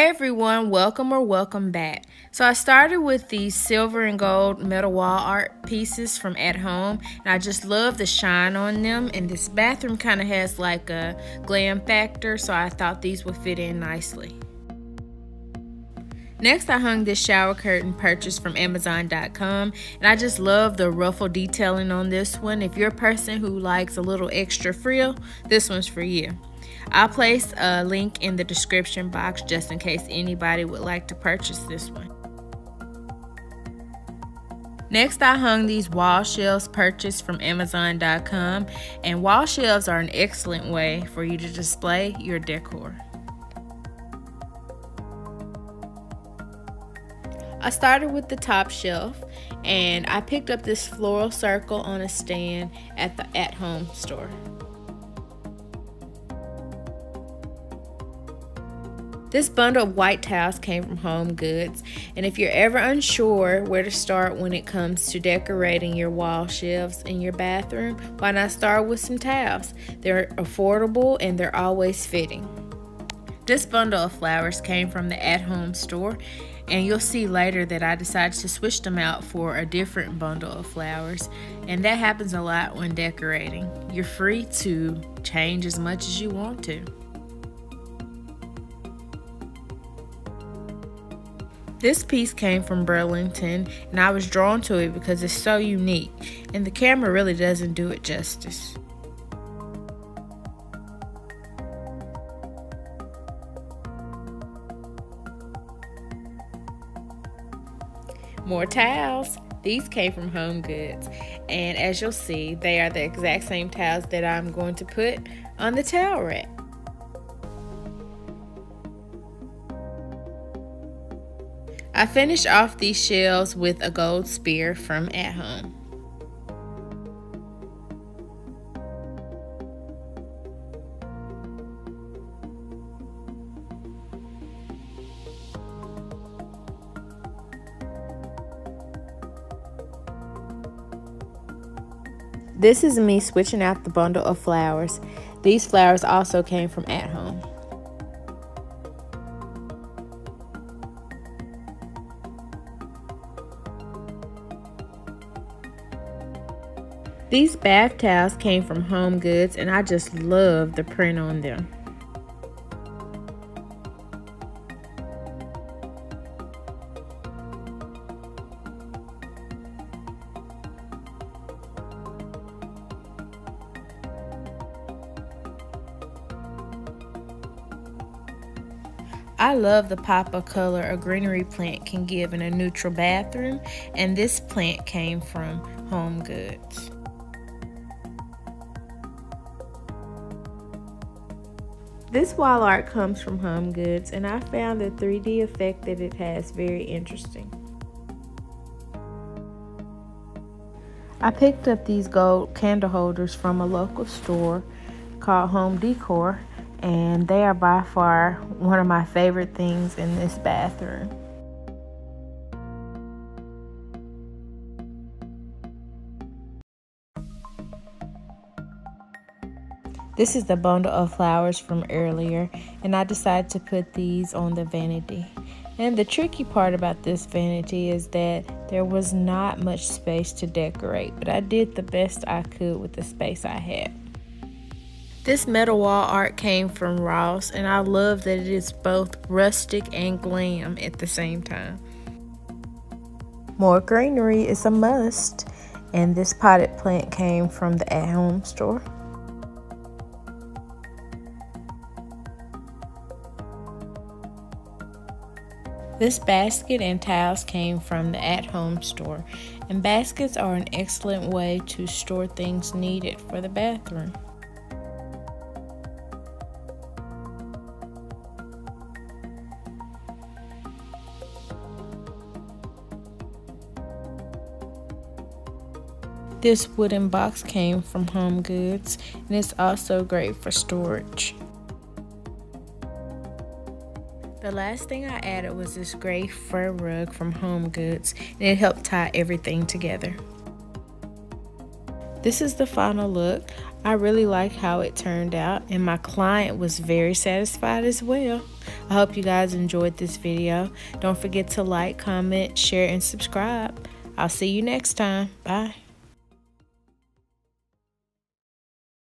Everyone, welcome or welcome back. So I started with these silver and gold metal wall art pieces from at home and I just love the shine on them and this bathroom kind of has like a glam factor so I thought these would fit in nicely. Next, I hung this shower curtain purchased from Amazon.com, and I just love the ruffle detailing on this one. If you're a person who likes a little extra frill, this one's for you. I'll place a link in the description box just in case anybody would like to purchase this one. Next, I hung these wall shelves purchased from Amazon.com, and wall shelves are an excellent way for you to display your decor. I started with the top shelf and I picked up this floral circle on a stand at the at home store. This bundle of white towels came from Home Goods, and if you're ever unsure where to start when it comes to decorating your wall shelves in your bathroom, why not start with some towels? They're affordable and they're always fitting. This bundle of flowers came from the at home store, and you'll see later that I decided to switch them out for a different bundle of flowers, and that happens a lot when decorating. You're free to change as much as you want to. This piece came from Burlington and I was drawn to it because it's so unique and the camera really doesn't do it justice. More towels. These came from Home Goods and as you'll see they are the exact same towels that I'm going to put on the towel rack. I finished off these shells with a gold spear from At Home. This is me switching out the bundle of flowers. These flowers also came from At Home. These bath towels came from Home Goods and I just love the print on them. I love the pop of color a greenery plant can give in a neutral bathroom, and this plant came from Home Goods. This wall art comes from Home Goods and I found the 3D effect that it has very interesting. I picked up these gold candle holders from a local store called Home Decor and they are by far one of my favorite things in this bathroom. This is the bundle of flowers from earlier and I decided to put these on the vanity. And the tricky part about this vanity is that there was not much space to decorate, but I did the best I could with the space I had. This metal wall art came from Ross and I love that it is both rustic and glam at the same time. More greenery is a must and this potted plant came from the at-home store. This basket and towels came from the at home store, and baskets are an excellent way to store things needed for the bathroom. This wooden box came from Home Goods and it's also great for storage. The last thing I added was this gray fur rug from Home Goods, and it helped tie everything together. This is the final look. I really like how it turned out, and my client was very satisfied as well. I hope you guys enjoyed this video. Don't forget to like, comment, share, and subscribe. I'll see you next time. Bye.